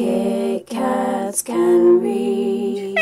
Can read.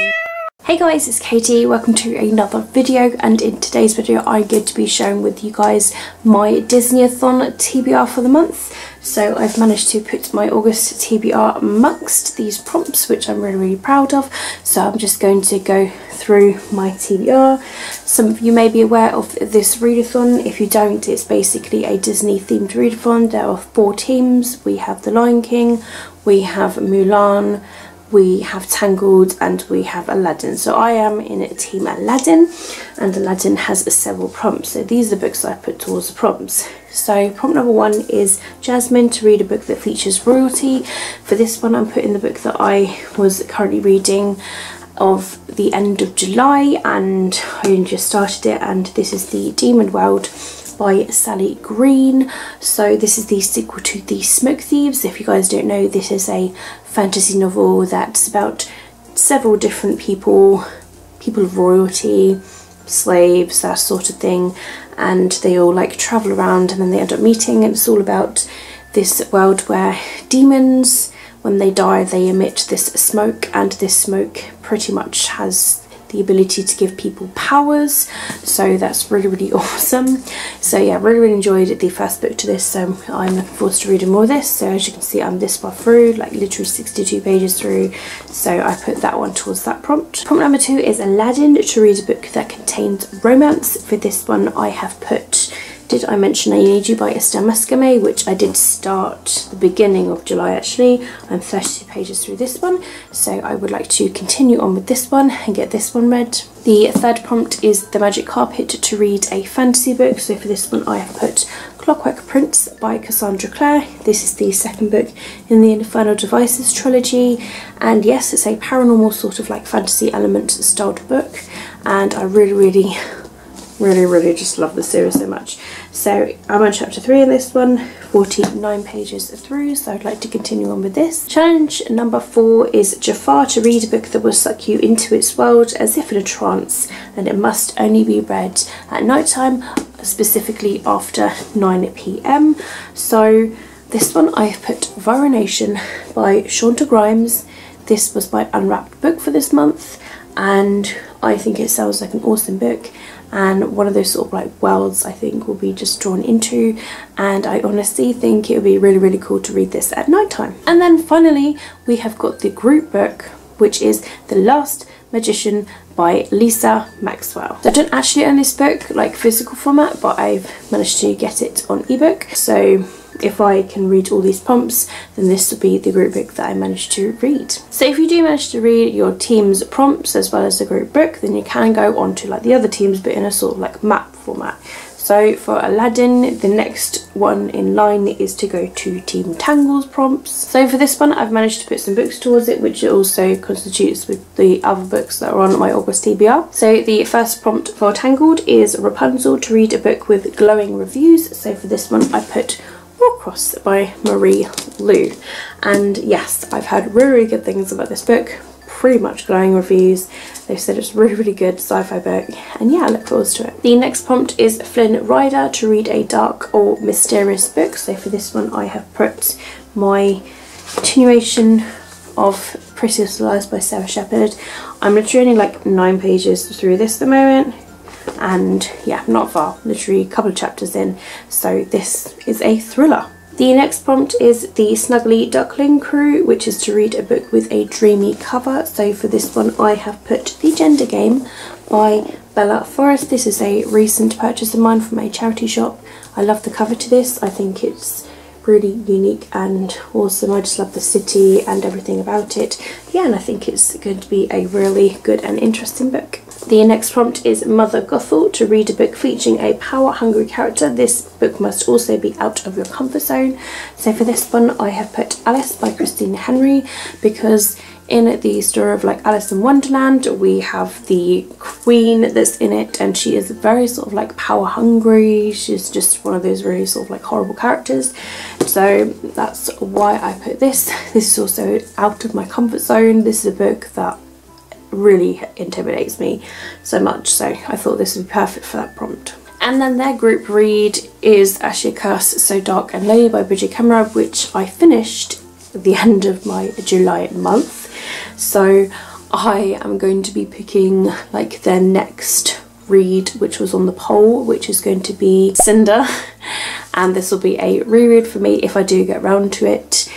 Hey guys, it's Katie. Welcome to another video and in today's video I'm going to be sharing with you guys my Disneyathon TBR for the month. So I've managed to put my August TBR amongst these prompts which I'm really really proud of. So I'm just going to go through my TBR. Some of you may be aware of this readathon. If you don't, it's basically a Disney themed readathon. There are four teams. We have The Lion King, we have Mulan, we have Tangled and we have Aladdin. So I am in a team Aladdin and Aladdin has several prompts. So these are the books I put towards the prompts. So prompt number one is Jasmine to read a book that features royalty. For this one I'm putting the book that I was currently reading of the end of July and I only just started it and this is the Demon World by Sally Green. So this is the sequel to The Smoke Thieves. If you guys don't know, this is a fantasy novel that's about several different people, people of royalty, slaves, that sort of thing, and they all like travel around and then they end up meeting and it's all about this world where demons when they die they emit this smoke and this smoke pretty much has the ability to give people powers so that's really really awesome. So yeah really really enjoyed the first book to this so I'm looking forward to reading more of this. So as you can see I'm this far through like literally 62 pages through. So I put that one towards that prompt. Prompt number two is Aladdin to read a book that contains romance. For this one I have put did I mention I Need You by Estelle Maskame, which I did start the beginning of July actually. I'm 32 pages through this one, so I would like to continue on with this one and get this one read. The third prompt is The Magic Carpet to read a fantasy book, so for this one I have put Clockwork Prince by Cassandra Clare. This is the second book in the Infernal Devices trilogy, and yes, it's a paranormal sort of like fantasy element styled book, and I really, really really really just love the series so much. So I'm on chapter 3 in this one 49 pages through so I'd like to continue on with this. Challenge number 4 is Jafar to read a book that will suck you into its world as if in a trance and it must only be read at night time specifically after 9pm so this one I've put Vironation by Shonda Grimes. This was my unwrapped book for this month and I think it sounds like an awesome book and one of those sort of like worlds I think will be just drawn into and I honestly think it would be really really cool to read this at night time. And then finally we have got the group book which is The Last Magician by Lisa Maxwell. So I don't actually own this book like physical format but I've managed to get it on ebook so if I can read all these prompts then this will be the group book that I managed to read. So if you do manage to read your team's prompts as well as the group book then you can go on to like the other teams but in a sort of like map format. So for Aladdin, the next one in line is to go to Team Tangle's prompts. So for this one, I've managed to put some books towards it, which also constitutes with the other books that are on my August TBR. So the first prompt for Tangled is Rapunzel to read a book with glowing reviews. So for this one, I put Warcross by Marie Lu. And yes, I've heard really, really good things about this book, pretty much glowing reviews. They've said it's really, really good sci-fi book, and yeah, I look forward to it. The next prompt is Flynn Rider to read a dark or mysterious book. So for this one, I have put my continuation of Pretty Little Liars by Sara Shepard. I'm literally only like nine pages through this at the moment and yeah not far literally a couple of chapters in so this is a thriller the next prompt is the Snuggly Duckling Crew, which is to read a book with a dreamy cover. So for this one, I have put The Gender Game by Bella Forrest. This is a recent purchase of mine from a charity shop. I love the cover to this. I think it's really unique and awesome. I just love the city and everything about it. Yeah, and I think it's going to be a really good and interesting book. The next prompt is Mother Gothel to read a book featuring a power-hungry character. This book must also be out of your comfort zone. So for this one, I have put Alice by Christine Henry because in the story of like Alice in Wonderland we have the queen that's in it and she is very sort of like power hungry she's just one of those really sort of like horrible characters so that's why I put this this is also out of my comfort zone this is a book that really intimidates me so much so I thought this would be perfect for that prompt and then their group read is A Curse So Dark and Lonely by Brigid Kemmerer which I finished at the end of my July month. So I am going to be picking like their next read which was on the poll which is going to be Cinder and this will be a reread for me if I do get round to it.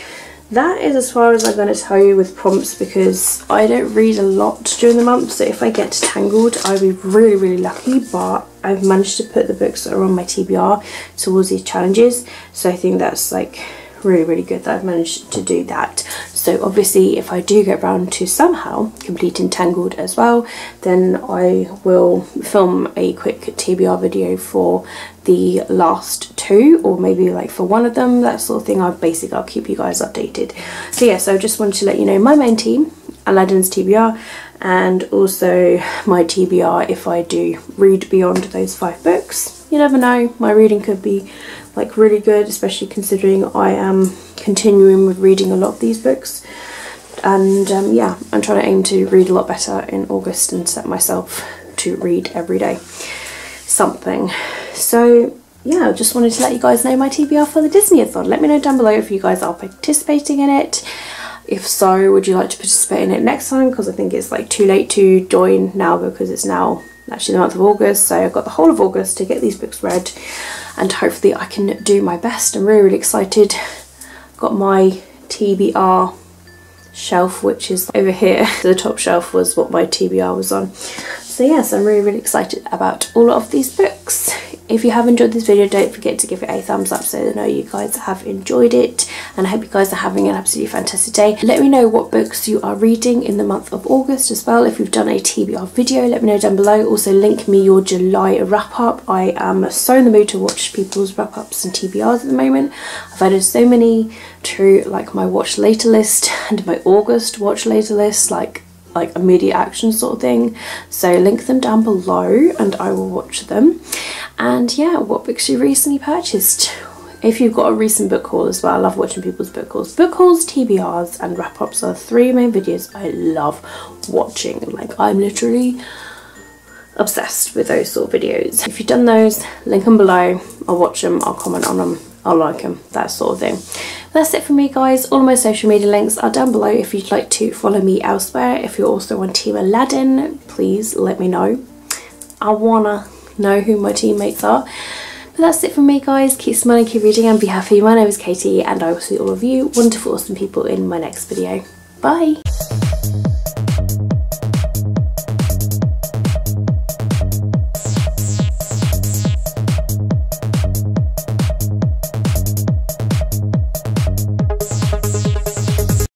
That is as far as I'm going to tell you with prompts because I don't read a lot during the month so if I get tangled I'll be really really lucky but I've managed to put the books that are on my TBR towards these challenges so I think that's like really really good that I've managed to do that. So obviously if I do get round to somehow completing Tangled as well then I will film a quick TBR video for the last two or maybe like for one of them that sort of thing. I'll basically I'll keep you guys updated. So yeah so I just wanted to let you know my main team Aladdin's TBR and also my TBR if I do read beyond those five books. You never know. My reading could be like really good especially considering I am continuing with reading a lot of these books. And um, yeah I'm trying to aim to read a lot better in August and set myself to read every day something so yeah I just wanted to let you guys know my TBR for the Disneyathon let me know down below if you guys are participating in it if so would you like to participate in it next time because I think it's like too late to join now because it's now actually the month of August so I've got the whole of August to get these books read and hopefully I can do my best. I'm really, really excited. Got my TBR shelf which is over here. the top shelf was what my TBR was on. So yes, I'm really, really excited about all of these books. If you have enjoyed this video, don't forget to give it a thumbs up so I know you guys have enjoyed it. And I hope you guys are having an absolutely fantastic day. Let me know what books you are reading in the month of August as well. If you've done a TBR video, let me know down below. Also link me your July wrap up. I am so in the mood to watch people's wrap ups and TBRs at the moment. I've added so many to like my watch later list and my August watch later list. Like like immediate action sort of thing. So link them down below and I will watch them. And yeah what books you recently purchased? If you've got a recent book haul as well I love watching people's book hauls. Book hauls TBRs and wrap-ups are three main videos I love watching. Like I'm literally obsessed with those sort of videos. If you've done those link them below. I'll watch them I'll comment on them I'll like them that sort of thing that's it for me guys. All my social media links are down below if you'd like to follow me elsewhere. If you're also on Team Aladdin, please let me know. I wanna know who my teammates are. But that's it for me guys. Keep smiling, keep reading and be happy. My name is Katie and I will see all of you wonderful awesome people in my next video. Bye!